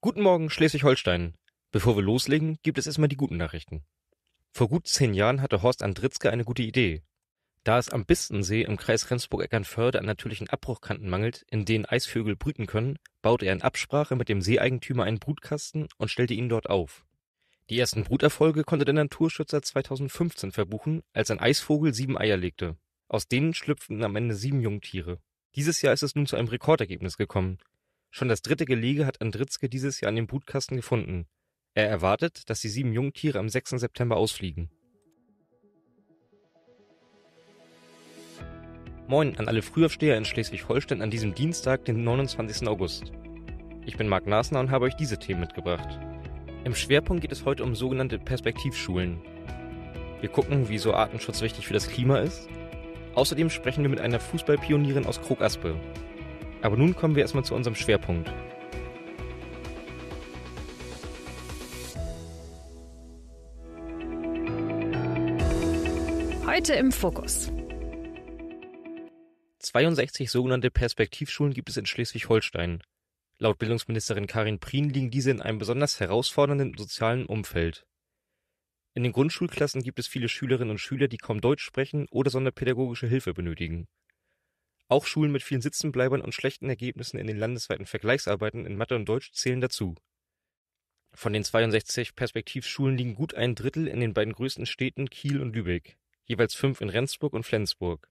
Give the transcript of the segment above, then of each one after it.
Guten Morgen, Schleswig-Holstein. Bevor wir loslegen, gibt es erstmal die guten Nachrichten. Vor gut zehn Jahren hatte Horst Andritzke eine gute Idee. Da es am Bistensee im Kreis Rendsburg-Eckernförde an natürlichen Abbruchkanten mangelt, in denen Eisvögel brüten können, baute er in Absprache mit dem Seeigentümer einen Brutkasten und stellte ihn dort auf. Die ersten Bruterfolge konnte der Naturschützer 2015 verbuchen, als ein Eisvogel sieben Eier legte. Aus denen schlüpften am Ende sieben Jungtiere. Dieses Jahr ist es nun zu einem Rekordergebnis gekommen. Schon das dritte Gelege hat Andritzke dieses Jahr an dem Brutkasten gefunden. Er erwartet, dass die sieben Jungtiere am 6. September ausfliegen. Moin an alle Frühaufsteher in Schleswig-Holstein an diesem Dienstag, den 29. August. Ich bin Marc Nasner und habe euch diese Themen mitgebracht. Im Schwerpunkt geht es heute um sogenannte Perspektivschulen. Wir gucken, wieso Artenschutz wichtig für das Klima ist. Außerdem sprechen wir mit einer Fußballpionierin aus Krogaspe. Aber nun kommen wir erstmal zu unserem Schwerpunkt. Heute im Fokus. 62 sogenannte Perspektivschulen gibt es in Schleswig-Holstein. Laut Bildungsministerin Karin Prien liegen diese in einem besonders herausfordernden sozialen Umfeld. In den Grundschulklassen gibt es viele Schülerinnen und Schüler, die kaum Deutsch sprechen oder sonderpädagogische Hilfe benötigen. Auch Schulen mit vielen Sitzenbleibern und schlechten Ergebnissen in den landesweiten Vergleichsarbeiten in Mathe und Deutsch zählen dazu. Von den 62 Perspektivschulen liegen gut ein Drittel in den beiden größten Städten Kiel und Lübeck, jeweils fünf in Rendsburg und Flensburg.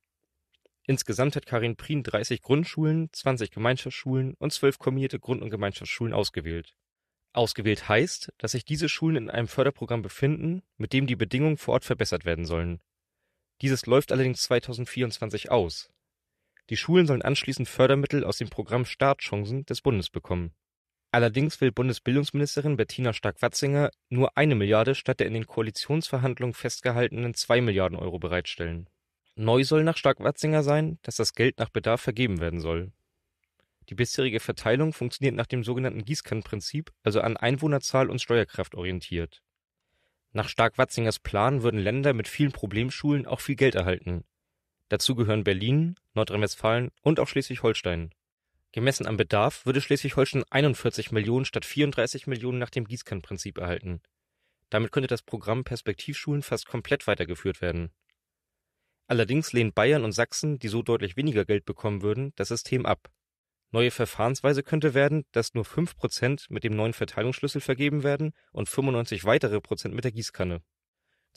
Insgesamt hat Karin Prien 30 Grundschulen, 20 Gemeinschaftsschulen und 12 kombinierte Grund- und Gemeinschaftsschulen ausgewählt. Ausgewählt heißt, dass sich diese Schulen in einem Förderprogramm befinden, mit dem die Bedingungen vor Ort verbessert werden sollen. Dieses läuft allerdings 2024 aus. Die Schulen sollen anschließend Fördermittel aus dem Programm Startchancen des Bundes bekommen. Allerdings will Bundesbildungsministerin Bettina Stark-Watzinger nur eine Milliarde statt der in den Koalitionsverhandlungen festgehaltenen zwei Milliarden Euro bereitstellen. Neu soll nach Stark-Watzinger sein, dass das Geld nach Bedarf vergeben werden soll. Die bisherige Verteilung funktioniert nach dem sogenannten Gießkannenprinzip, also an Einwohnerzahl und Steuerkraft orientiert. Nach Stark-Watzingers Plan würden Länder mit vielen Problemschulen auch viel Geld erhalten. Dazu gehören Berlin, Nordrhein-Westfalen und auch Schleswig-Holstein. Gemessen am Bedarf würde Schleswig-Holstein 41 Millionen statt 34 Millionen nach dem Gießkannenprinzip erhalten. Damit könnte das Programm Perspektivschulen fast komplett weitergeführt werden. Allerdings lehnen Bayern und Sachsen, die so deutlich weniger Geld bekommen würden, das System ab. Neue Verfahrensweise könnte werden, dass nur 5% mit dem neuen Verteilungsschlüssel vergeben werden und 95 weitere Prozent mit der Gießkanne.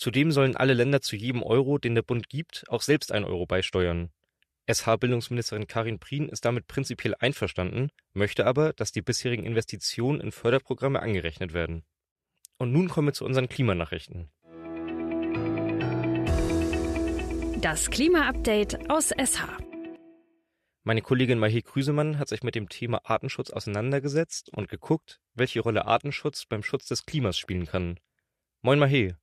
Zudem sollen alle Länder zu jedem Euro, den der Bund gibt, auch selbst ein Euro beisteuern. SH-Bildungsministerin Karin Prien ist damit prinzipiell einverstanden, möchte aber, dass die bisherigen Investitionen in Förderprogramme angerechnet werden. Und nun kommen wir zu unseren Klimanachrichten. Das Klima-Update aus SH. Meine Kollegin Mahe Krüsemann hat sich mit dem Thema Artenschutz auseinandergesetzt und geguckt, welche Rolle Artenschutz beim Schutz des Klimas spielen kann. Moin Mahe,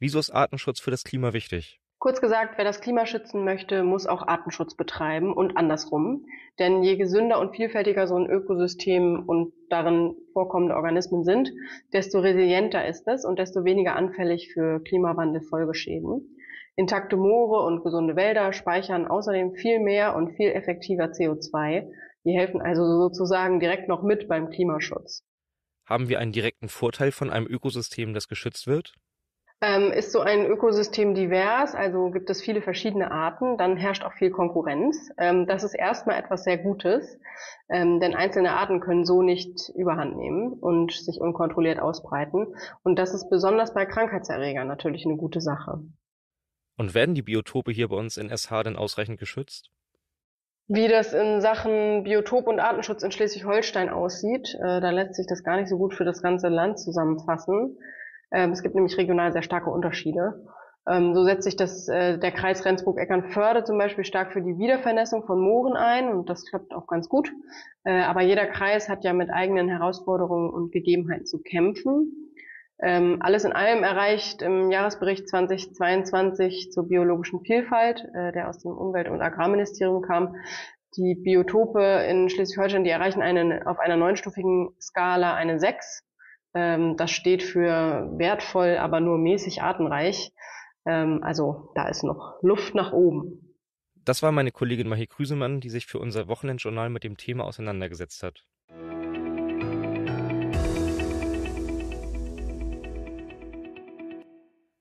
wieso ist Artenschutz für das Klima wichtig? Kurz gesagt, wer das Klima schützen möchte, muss auch Artenschutz betreiben und andersrum. Denn je gesünder und vielfältiger so ein Ökosystem und darin vorkommende Organismen sind, desto resilienter ist es und desto weniger anfällig für Klimawandel-Folgeschäden. Intakte Moore und gesunde Wälder speichern außerdem viel mehr und viel effektiver CO2. Die helfen also sozusagen direkt noch mit beim Klimaschutz. Haben wir einen direkten Vorteil von einem Ökosystem, das geschützt wird? Ähm, ist so ein Ökosystem divers, also gibt es viele verschiedene Arten, dann herrscht auch viel Konkurrenz. Ähm, das ist erstmal etwas sehr Gutes, ähm, denn einzelne Arten können so nicht überhand nehmen und sich unkontrolliert ausbreiten. Und das ist besonders bei Krankheitserregern natürlich eine gute Sache. Und werden die Biotope hier bei uns in SH denn ausreichend geschützt? Wie das in Sachen Biotop- und Artenschutz in Schleswig-Holstein aussieht, äh, da lässt sich das gar nicht so gut für das ganze Land zusammenfassen. Ähm, es gibt nämlich regional sehr starke Unterschiede. Ähm, so setzt sich das, äh, der Kreis Rendsburg-Eckernförde zum Beispiel stark für die Wiedervernässung von Mooren ein und das klappt auch ganz gut. Äh, aber jeder Kreis hat ja mit eigenen Herausforderungen und Gegebenheiten zu kämpfen. Ähm, alles in allem erreicht im Jahresbericht 2022 zur biologischen Vielfalt, äh, der aus dem Umwelt- und Agrarministerium kam, die Biotope in Schleswig-Holstein, die erreichen einen, auf einer neunstufigen Skala eine 6. Ähm, das steht für wertvoll, aber nur mäßig artenreich. Ähm, also da ist noch Luft nach oben. Das war meine Kollegin Marie Krüsemann, die sich für unser Wochenendjournal mit dem Thema auseinandergesetzt hat.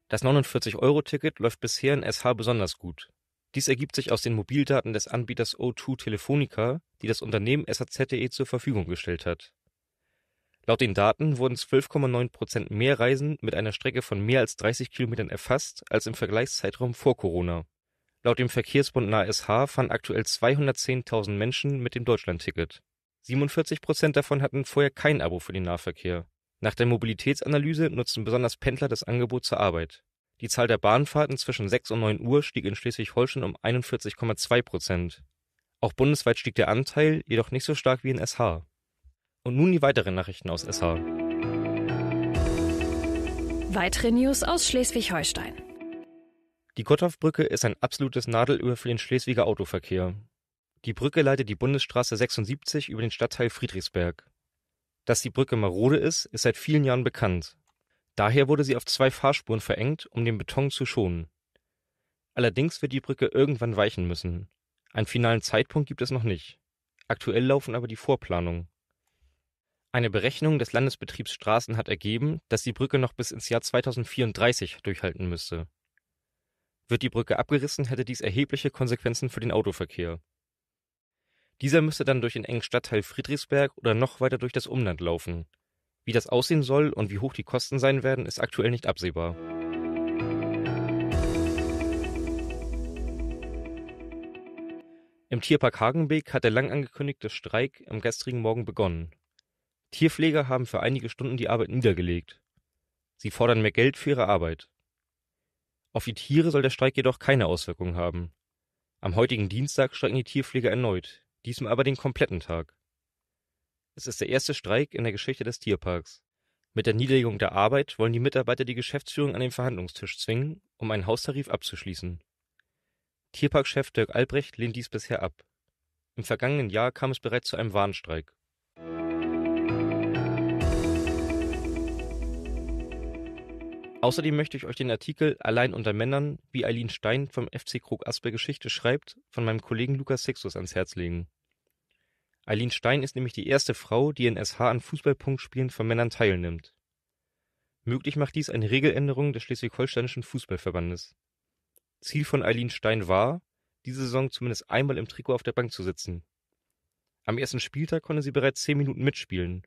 Das 49-Euro-Ticket läuft bisher in SH besonders gut. Dies ergibt sich aus den Mobildaten des Anbieters O2 Telefonica, die das Unternehmen SAZDE zur Verfügung gestellt hat. Laut den Daten wurden 12,9 Prozent mehr Reisen mit einer Strecke von mehr als 30 Kilometern erfasst als im Vergleichszeitraum vor Corona. Laut dem Verkehrsbund NahSH fahren aktuell 210.000 Menschen mit dem Deutschlandticket. 47 Prozent davon hatten vorher kein Abo für den Nahverkehr. Nach der Mobilitätsanalyse nutzten besonders Pendler das Angebot zur Arbeit. Die Zahl der Bahnfahrten zwischen 6 und 9 Uhr stieg in Schleswig-Holstein um 41,2 Prozent. Auch bundesweit stieg der Anteil, jedoch nicht so stark wie in SH. Und nun die weiteren Nachrichten aus SH. Weitere News aus Schleswig-Holstein. Die Gottorfbrücke ist ein absolutes Nadelöhr für den Schleswiger Autoverkehr. Die Brücke leitet die Bundesstraße 76 über den Stadtteil Friedrichsberg. Dass die Brücke marode ist, ist seit vielen Jahren bekannt. Daher wurde sie auf zwei Fahrspuren verengt, um den Beton zu schonen. Allerdings wird die Brücke irgendwann weichen müssen. Einen finalen Zeitpunkt gibt es noch nicht. Aktuell laufen aber die Vorplanungen. Eine Berechnung des Landesbetriebs Straßen hat ergeben, dass die Brücke noch bis ins Jahr 2034 durchhalten müsste. Wird die Brücke abgerissen, hätte dies erhebliche Konsequenzen für den Autoverkehr. Dieser müsste dann durch den engen Stadtteil Friedrichsberg oder noch weiter durch das Umland laufen, wie das aussehen soll und wie hoch die Kosten sein werden, ist aktuell nicht absehbar. Im Tierpark Hagenbeek hat der lang angekündigte Streik am gestrigen Morgen begonnen. Tierpfleger haben für einige Stunden die Arbeit niedergelegt. Sie fordern mehr Geld für ihre Arbeit. Auf die Tiere soll der Streik jedoch keine Auswirkungen haben. Am heutigen Dienstag streiken die Tierpfleger erneut, diesmal aber den kompletten Tag. Es ist der erste Streik in der Geschichte des Tierparks. Mit der Niederlegung der Arbeit wollen die Mitarbeiter die Geschäftsführung an den Verhandlungstisch zwingen, um einen Haustarif abzuschließen. Tierparkchef Dirk Albrecht lehnt dies bisher ab. Im vergangenen Jahr kam es bereits zu einem Warnstreik. Außerdem möchte ich euch den Artikel Allein unter Männern, wie Eileen Stein vom FC Krug Asper Geschichte schreibt, von meinem Kollegen Lukas Sixus ans Herz legen. Eileen Stein ist nämlich die erste Frau, die in SH an Fußballpunktspielen von Männern teilnimmt. Möglich macht dies eine Regeländerung des Schleswig-Holsteinischen Fußballverbandes. Ziel von Eileen Stein war, diese Saison zumindest einmal im Trikot auf der Bank zu sitzen. Am ersten Spieltag konnte sie bereits zehn Minuten mitspielen.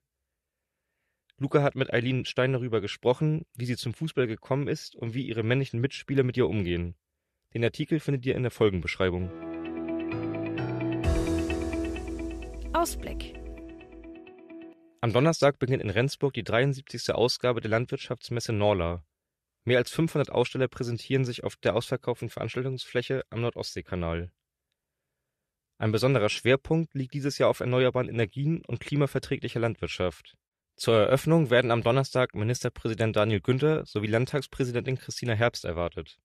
Luca hat mit Eileen Stein darüber gesprochen, wie sie zum Fußball gekommen ist und wie ihre männlichen Mitspieler mit ihr umgehen. Den Artikel findet ihr in der Folgenbeschreibung. Ausblick. Am Donnerstag beginnt in Rendsburg die 73. Ausgabe der Landwirtschaftsmesse Norla. Mehr als 500 Aussteller präsentieren sich auf der ausverkauften Veranstaltungsfläche am Nordostseekanal. Ein besonderer Schwerpunkt liegt dieses Jahr auf erneuerbaren Energien und klimaverträglicher Landwirtschaft. Zur Eröffnung werden am Donnerstag Ministerpräsident Daniel Günther sowie Landtagspräsidentin Christina Herbst erwartet.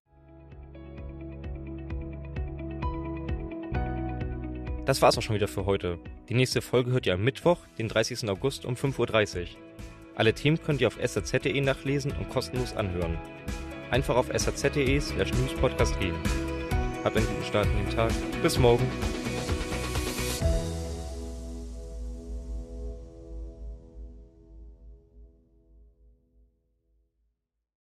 Das war's auch schon wieder für heute. Die nächste Folge hört ihr am Mittwoch, den 30. August um 5.30 Uhr. Alle Themen könnt ihr auf saz.de nachlesen und kostenlos anhören. Einfach auf saz.de slash newspodcast gehen. Habt einen guten Start in den Tag. Bis morgen.